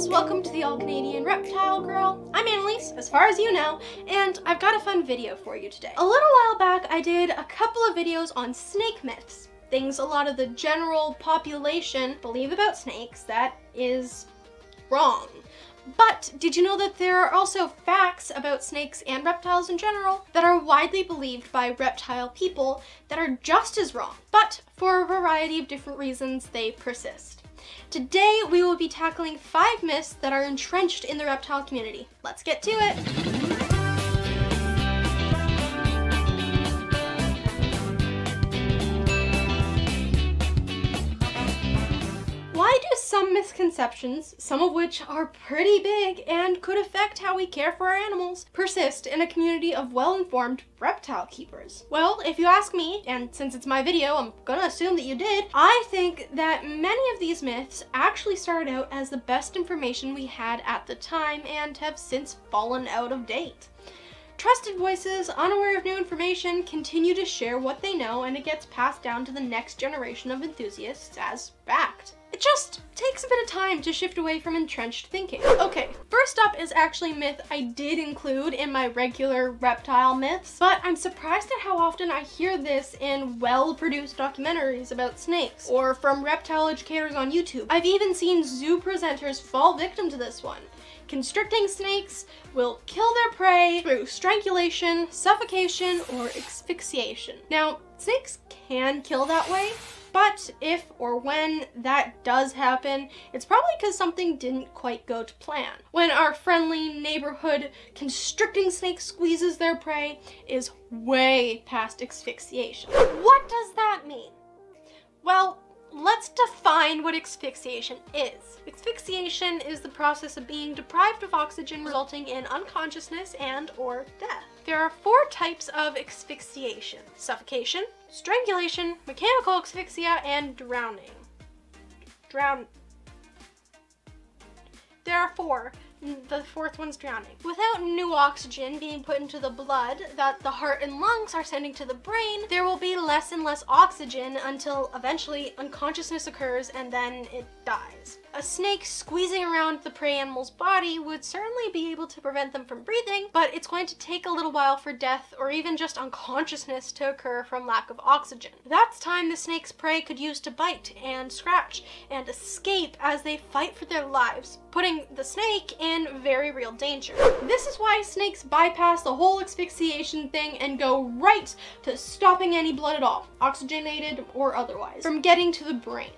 friends, welcome to the All Canadian Reptile Girl. I'm Annaliese, as far as you know, and I've got a fun video for you today. A little while back, I did a couple of videos on snake myths, things a lot of the general population believe about snakes that is wrong. But did you know that there are also facts about snakes and reptiles in general that are widely believed by reptile people that are just as wrong, but for a variety of different reasons they persist. Today, we will be tackling five myths that are entrenched in the reptile community. Let's get to it. Some misconceptions, some of which are pretty big and could affect how we care for our animals, persist in a community of well-informed reptile keepers? Well, if you ask me, and since it's my video, I'm gonna assume that you did, I think that many of these myths actually started out as the best information we had at the time and have since fallen out of date. Trusted voices, unaware of new information, continue to share what they know and it gets passed down to the next generation of enthusiasts as fact. It just takes a bit of time to shift away from entrenched thinking. Okay, first up is actually myth I did include in my regular reptile myths, but I'm surprised at how often I hear this in well-produced documentaries about snakes, or from reptile educators on YouTube. I've even seen zoo presenters fall victim to this one. Constricting snakes will kill their prey through strangulation, suffocation, or asphyxiation. Now, snakes can kill that way, but if or when that does happen, it's probably because something didn't quite go to plan. When our friendly neighborhood constricting snake squeezes their prey is way past asphyxiation. What does that mean? Well, let's define what asphyxiation is. Asphyxiation is the process of being deprived of oxygen resulting in unconsciousness and or death. There are four types of asphyxiation. Suffocation, strangulation, mechanical asphyxia, and drowning. Drown... There are four. The fourth one's drowning. Without new oxygen being put into the blood that the heart and lungs are sending to the brain, there will be less and less oxygen until eventually unconsciousness occurs and then it dies. A snake squeezing around the prey animal's body would certainly be able to prevent them from breathing, but it's going to take a little while for death or even just unconsciousness to occur from lack of oxygen. That's time the snake's prey could use to bite and scratch and escape as they fight for their lives, putting the snake in very real danger. This is why snakes bypass the whole asphyxiation thing and go right to stopping any blood at all, oxygenated or otherwise, from getting to the brain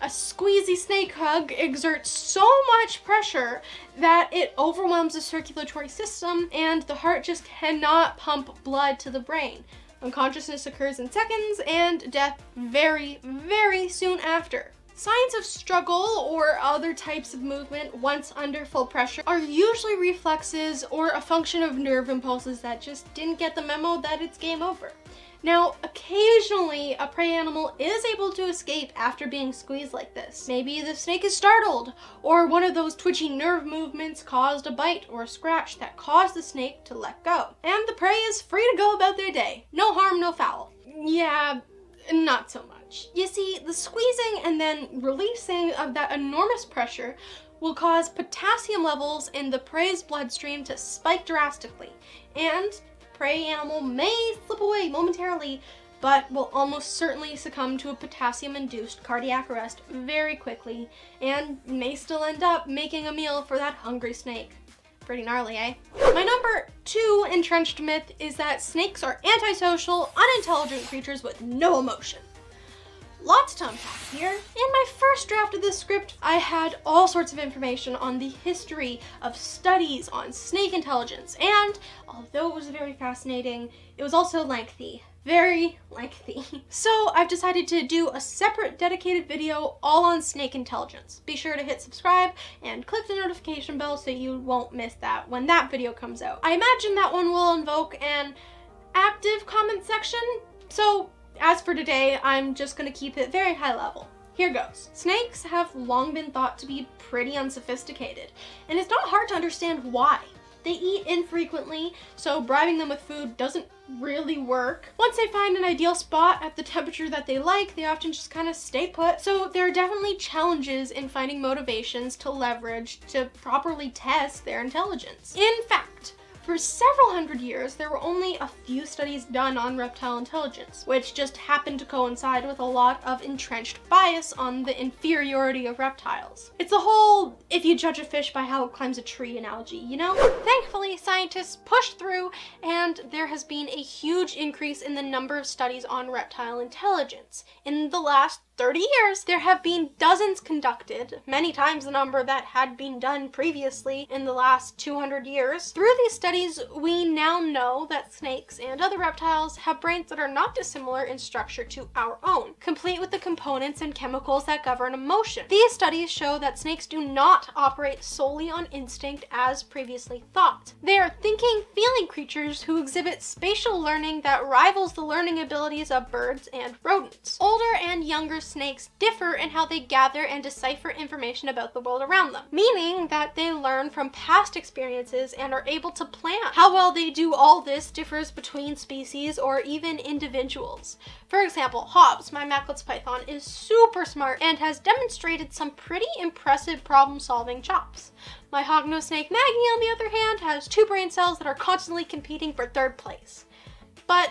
a squeezy snake hug exerts so much pressure that it overwhelms the circulatory system and the heart just cannot pump blood to the brain. Unconsciousness occurs in seconds and death very, very soon after. Signs of struggle or other types of movement once under full pressure are usually reflexes or a function of nerve impulses that just didn't get the memo that it's game over. Now, occasionally a prey animal is able to escape after being squeezed like this. Maybe the snake is startled, or one of those twitchy nerve movements caused a bite or a scratch that caused the snake to let go. And the prey is free to go about their day. No harm, no foul. Yeah, not so much. You see, the squeezing and then releasing of that enormous pressure will cause potassium levels in the prey's bloodstream to spike drastically, and the prey animal may slip away momentarily, but will almost certainly succumb to a potassium-induced cardiac arrest very quickly, and may still end up making a meal for that hungry snake. Pretty gnarly, eh? My number two entrenched myth is that snakes are antisocial, unintelligent creatures with no emotion. Lots to unpack here. In my first draft of this script, I had all sorts of information on the history of studies on snake intelligence, and although it was very fascinating, it was also lengthy. Very lengthy. So I've decided to do a separate dedicated video all on snake intelligence. Be sure to hit subscribe and click the notification bell so you won't miss that when that video comes out. I imagine that one will invoke an active comment section, so as for today, I'm just gonna keep it very high level. Here goes. Snakes have long been thought to be pretty unsophisticated, and it's not hard to understand why. They eat infrequently, so bribing them with food doesn't really work. Once they find an ideal spot at the temperature that they like, they often just kind of stay put. So there are definitely challenges in finding motivations to leverage to properly test their intelligence. In fact, for several hundred years, there were only a few studies done on reptile intelligence, which just happened to coincide with a lot of entrenched bias on the inferiority of reptiles. It's a whole if you judge a fish by how it climbs a tree analogy, you know? Thankfully, scientists pushed through and there has been a huge increase in the number of studies on reptile intelligence. In the last 30 years, there have been dozens conducted, many times the number that had been done previously in the last 200 years. Through these studies, we now know that snakes and other reptiles have brains that are not dissimilar in structure to our own, complete with the components and chemicals that govern emotion. These studies show that snakes do not operate solely on instinct as previously thought. They are thinking, feeling creatures who exhibit spatial learning that rivals the learning abilities of birds and rodents. Older and younger snakes differ in how they gather and decipher information about the world around them, meaning that they learn from past experiences and are able to plan. How well they do all this differs between species or even individuals. For example, Hobbs, my Macklot's python, is super smart and has demonstrated some pretty impressive problem solving chops. My hognose snake Maggie, on the other hand, has two brain cells that are constantly competing for third place. But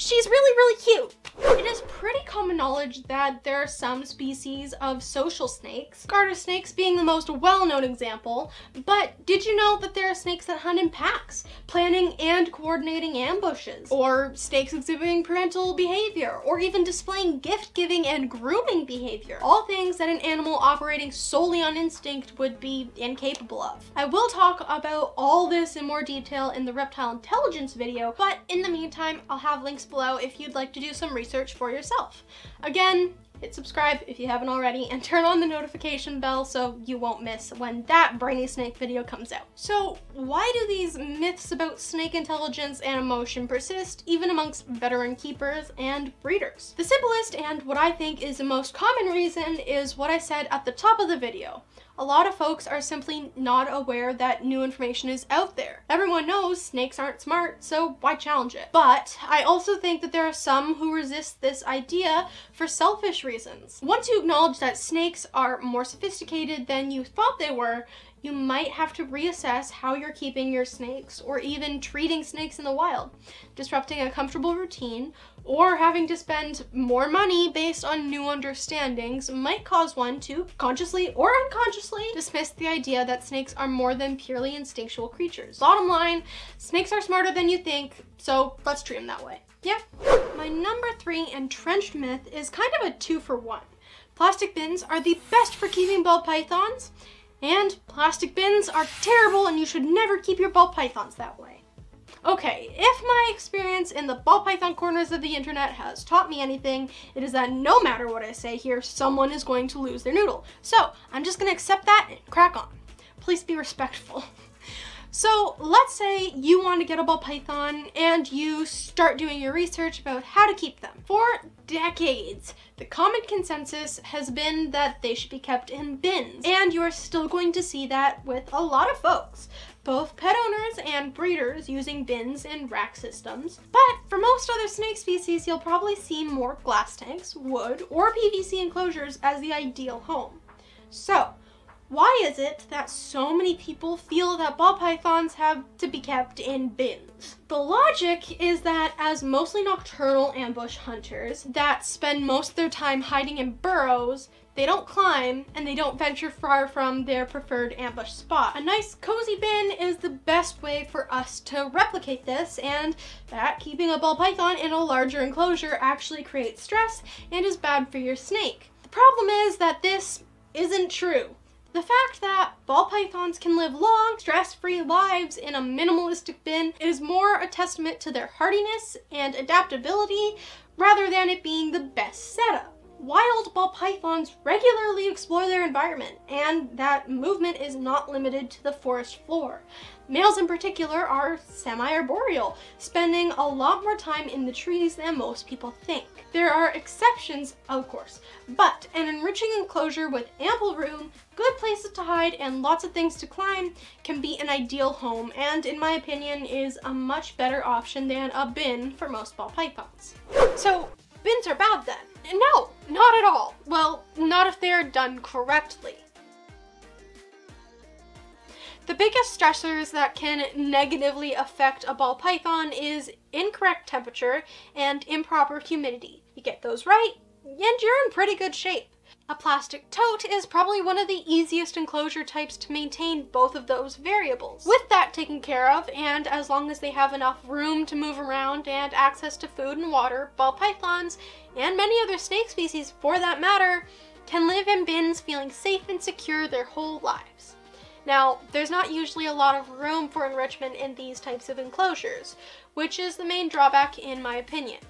she's really, really cute. It is pretty common knowledge that there are some species of social snakes, garter snakes being the most well-known example, but did you know that there are snakes that hunt in packs, planning and coordinating ambushes, or snakes exhibiting parental behavior, or even displaying gift-giving and grooming behavior, all things that an animal operating solely on instinct would be incapable of. I will talk about all this in more detail in the reptile intelligence video, but in the meantime, I'll have links below if you'd like to do some research for yourself. Again, hit subscribe if you haven't already and turn on the notification bell so you won't miss when that brainy snake video comes out. So why do these myths about snake intelligence and emotion persist even amongst veteran keepers and breeders? The simplest and what I think is the most common reason is what I said at the top of the video a lot of folks are simply not aware that new information is out there. Everyone knows snakes aren't smart, so why challenge it? But I also think that there are some who resist this idea for selfish reasons. Once you acknowledge that snakes are more sophisticated than you thought they were, you might have to reassess how you're keeping your snakes or even treating snakes in the wild, disrupting a comfortable routine or having to spend more money based on new understandings might cause one to consciously or unconsciously dismiss the idea that snakes are more than purely instinctual creatures. Bottom line, snakes are smarter than you think, so let's treat them that way. Yeah. My number three entrenched myth is kind of a two for one. Plastic bins are the best for keeping ball pythons, and plastic bins are terrible and you should never keep your ball pythons that way. Okay, if my experience in the ball python corners of the internet has taught me anything, it is that no matter what I say here, someone is going to lose their noodle. So I'm just gonna accept that and crack on. Please be respectful. So let's say you want to get a ball python and you start doing your research about how to keep them. For decades, the common consensus has been that they should be kept in bins. And you're still going to see that with a lot of folks, both pet owners and breeders using bins and rack systems. But for most other snake species, you'll probably see more glass tanks, wood, or PVC enclosures as the ideal home. So why is it that so many people feel that ball pythons have to be kept in bins? The logic is that as mostly nocturnal ambush hunters that spend most of their time hiding in burrows, they don't climb and they don't venture far from their preferred ambush spot. A nice cozy bin is the best way for us to replicate this and that keeping a ball python in a larger enclosure actually creates stress and is bad for your snake. The problem is that this isn't true. The fact that ball pythons can live long, stress-free lives in a minimalistic bin is more a testament to their hardiness and adaptability rather than it being the best setup. Wild ball pythons regularly explore their environment, and that movement is not limited to the forest floor. Males in particular are semi-arboreal, spending a lot more time in the trees than most people think. There are exceptions, of course, but an enriching enclosure with ample room, good places to hide and lots of things to climb can be an ideal home and in my opinion is a much better option than a bin for most ball pythons. So bins are bad then? No, not at all. Well, not if they're done correctly. The biggest stressors that can negatively affect a ball python is incorrect temperature and improper humidity. You get those right, and you're in pretty good shape. A plastic tote is probably one of the easiest enclosure types to maintain both of those variables. With that taken care of, and as long as they have enough room to move around and access to food and water, ball pythons, and many other snake species for that matter, can live in bins feeling safe and secure their whole lives. Now, there's not usually a lot of room for enrichment in these types of enclosures, which is the main drawback in my opinion.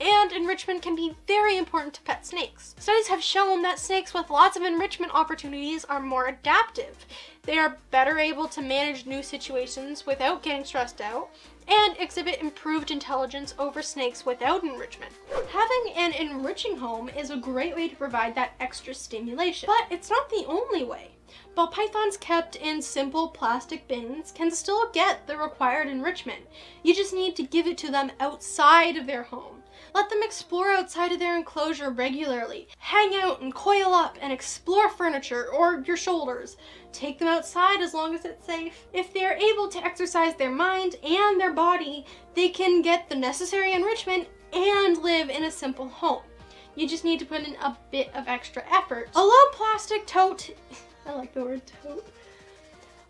And enrichment can be very important to pet snakes. Studies have shown that snakes with lots of enrichment opportunities are more adaptive. They are better able to manage new situations without getting stressed out, and exhibit improved intelligence over snakes without enrichment. Having an enriching home is a great way to provide that extra stimulation, but it's not the only way. Ball pythons kept in simple plastic bins can still get the required enrichment. You just need to give it to them outside of their home. Let them explore outside of their enclosure regularly. Hang out and coil up and explore furniture or your shoulders. Take them outside as long as it's safe. If they are able to exercise their mind and their body, they can get the necessary enrichment and live in a simple home. You just need to put in a bit of extra effort. A low plastic tote I like the word tote.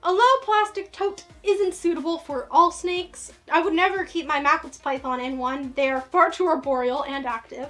A low plastic tote isn't suitable for all snakes. I would never keep my Macklot's python in one. They're far too arboreal and active.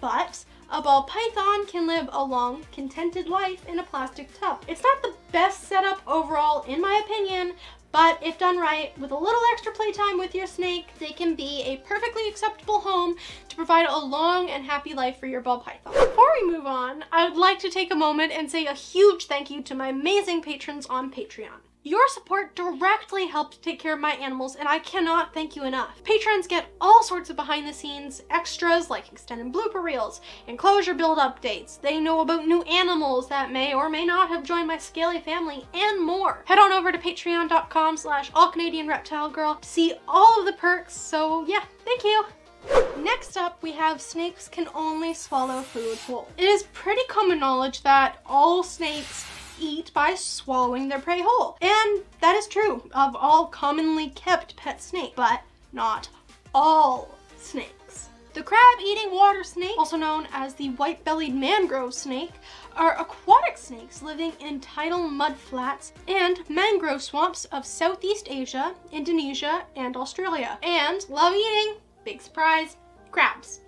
But a ball python can live a long, contented life in a plastic tub. It's not the best setup overall, in my opinion, but if done right, with a little extra playtime with your snake, they can be a perfectly acceptable home to provide a long and happy life for your ball python. Before we move on, I would like to take a moment and say a huge thank you to my amazing patrons on Patreon. Your support directly helps take care of my animals and I cannot thank you enough. Patrons get all sorts of behind the scenes extras like extended blooper reels, enclosure build updates, they know about new animals that may or may not have joined my scaly family, and more. Head on over to patreon.com slash allcanadianreptilegirl to see all of the perks, so yeah, thank you. Next up, we have snakes can only swallow food whole. It is pretty common knowledge that all snakes eat by swallowing their prey whole. And that is true of all commonly kept pet snakes, but not all snakes. The crab-eating water snake, also known as the white-bellied mangrove snake, are aquatic snakes living in tidal mudflats and mangrove swamps of Southeast Asia, Indonesia, and Australia. And love eating, big surprise, crabs.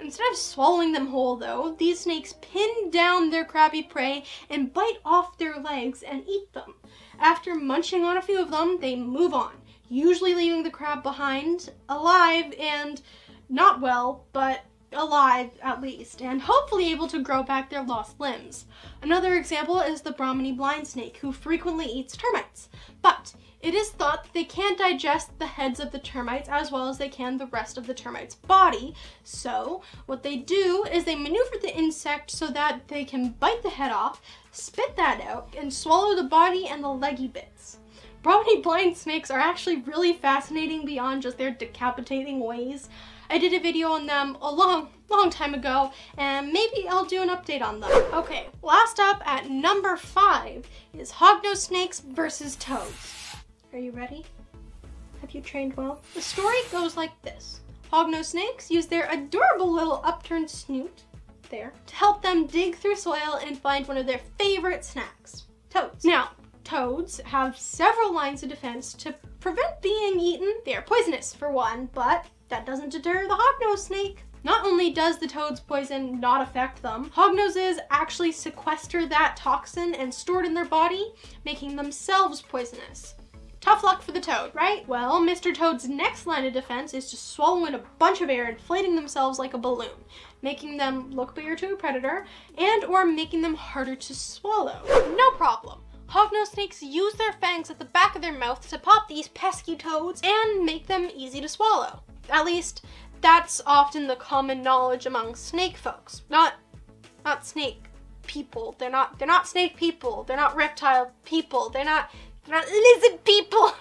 Instead of swallowing them whole though, these snakes pin down their crabby prey and bite off their legs and eat them. After munching on a few of them, they move on, usually leaving the crab behind, alive and not well, but alive at least, and hopefully able to grow back their lost limbs. Another example is the Brahminy blind snake, who frequently eats termites. But it is thought that they can't digest the heads of the termites as well as they can the rest of the termite's body. So what they do is they maneuver the insect so that they can bite the head off, spit that out, and swallow the body and the leggy bits. Brahminy blind snakes are actually really fascinating beyond just their decapitating ways. I did a video on them a long, long time ago, and maybe I'll do an update on them. Okay, last up at number five is hognose snakes versus toads. Are you ready? Have you trained well? The story goes like this. Hognose snakes use their adorable little upturned snoot, there, to help them dig through soil and find one of their favorite snacks, toads. Now, toads have several lines of defense to prevent being eaten. They are poisonous, for one, but that doesn't deter the hognose snake. Not only does the toad's poison not affect them, hognoses actually sequester that toxin and store it in their body, making themselves poisonous. Tough luck for the toad, right? Well, Mr. Toad's next line of defense is to swallow in a bunch of air, inflating themselves like a balloon, making them look bigger to a predator and or making them harder to swallow. No problem. Hognose snakes use their fangs at the back of their mouth to pop these pesky toads and make them easy to swallow. At least, that's often the common knowledge among snake folks. Not, not snake people. They're not they're not snake people. They're not reptile people. They're not they're not lizard people.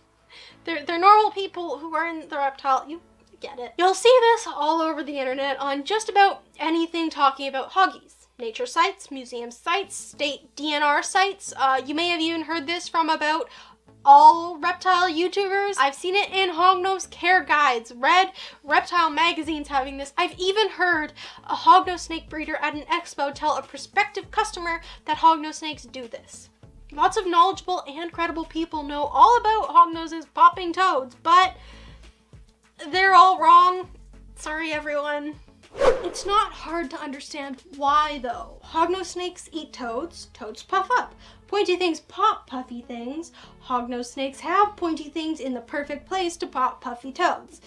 they're they're normal people who are in the reptile. You get it. You'll see this all over the internet on just about anything talking about hoggies. Nature sites, museum sites, state DNR sites. Uh, you may have even heard this from about all reptile YouTubers. I've seen it in hognose care guides, read reptile magazines having this. I've even heard a hognose snake breeder at an expo tell a prospective customer that hognose snakes do this. Lots of knowledgeable and credible people know all about hognoses popping toads, but they're all wrong. Sorry, everyone. It's not hard to understand why though. Hognose snakes eat toads, toads puff up. Pointy things pop puffy things. Hognose snakes have pointy things in the perfect place to pop puffy toads.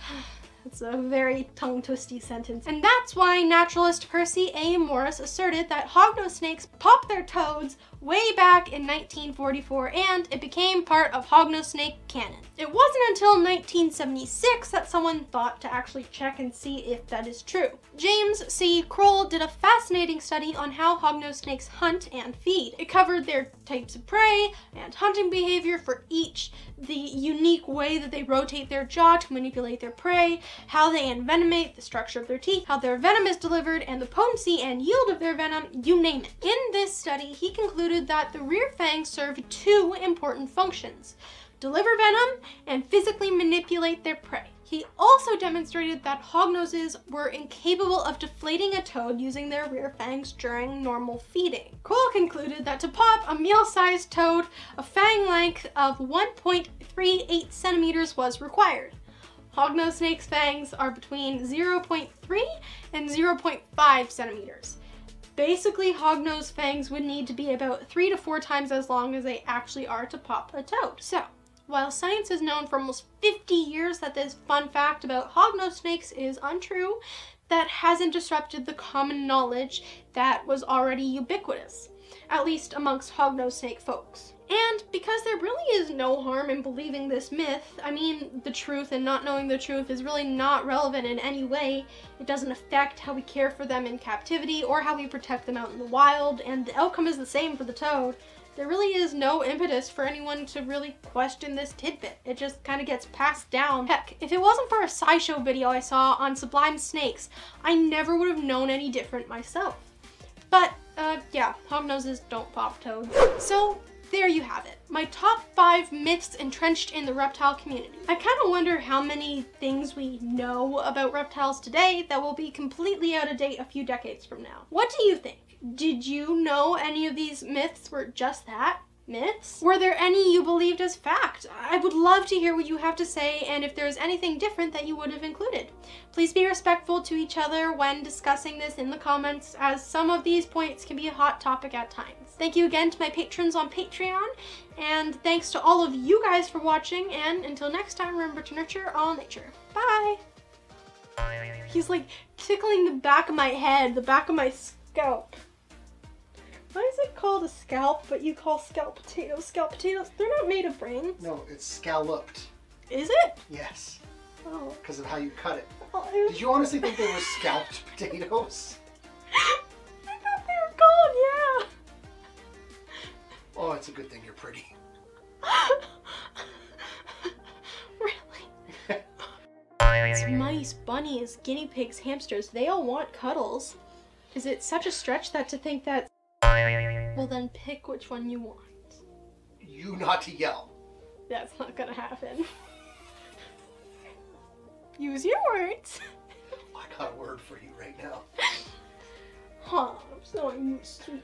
It's a very tongue twisty sentence. And that's why naturalist Percy A. Morris asserted that hognose snakes pop their toads way back in 1944 and it became part of hognose snake canon. It wasn't until 1976 that someone thought to actually check and see if that is true. James C. Kroll did a fascinating study on how hognose snakes hunt and feed. It covered their types of prey and hunting behavior for each, the unique way that they rotate their jaw to manipulate their prey, how they envenomate, the structure of their teeth, how their venom is delivered, and the potency and yield of their venom, you name it. In this study, he concluded that the rear fangs serve two important functions deliver venom and physically manipulate their prey. He also demonstrated that hognoses were incapable of deflating a toad using their rear fangs during normal feeding. Kroll concluded that to pop a meal-sized toad, a fang length of 1.38 centimeters was required. Hognose snake's fangs are between 0.3 and 0.5 centimeters. Basically, hognose fangs would need to be about three to four times as long as they actually are to pop a toad. So, while science has known for almost 50 years that this fun fact about hognose snakes is untrue, that hasn't disrupted the common knowledge that was already ubiquitous, at least amongst hognose snake folks. And because there really is no harm in believing this myth, I mean, the truth and not knowing the truth is really not relevant in any way. It doesn't affect how we care for them in captivity or how we protect them out in the wild, and the outcome is the same for the toad. There really is no impetus for anyone to really question this tidbit. It just kind of gets passed down. Heck, if it wasn't for a SciShow video I saw on Sublime Snakes, I never would have known any different myself. But, uh, yeah, hognoses don't pop toads. So, there you have it. My top five myths entrenched in the reptile community. I kind of wonder how many things we know about reptiles today that will be completely out of date a few decades from now. What do you think? Did you know any of these myths were just that? Myths? Were there any you believed as fact? I would love to hear what you have to say and if there's anything different that you would have included. Please be respectful to each other when discussing this in the comments as some of these points can be a hot topic at times. Thank you again to my patrons on Patreon and thanks to all of you guys for watching and until next time remember to nurture all nature. Bye! He's like tickling the back of my head, the back of my scalp. Why is it called a scalp, but you call scalp potatoes scalp potatoes? They're not made of brains. No, it's scalloped. Is it? Yes. Oh. Because of how you cut it. oh Did you honestly think they were scalped potatoes? I thought they were called, yeah. Oh, it's a good thing you're pretty. really? It's mice, bunnies, guinea pigs, hamsters, they all want cuddles. Is it such a stretch that to think that well, then pick which one you want. You not to yell. That's not gonna happen. Use your words. I got a word for you right now. Huh, I'm so sweet.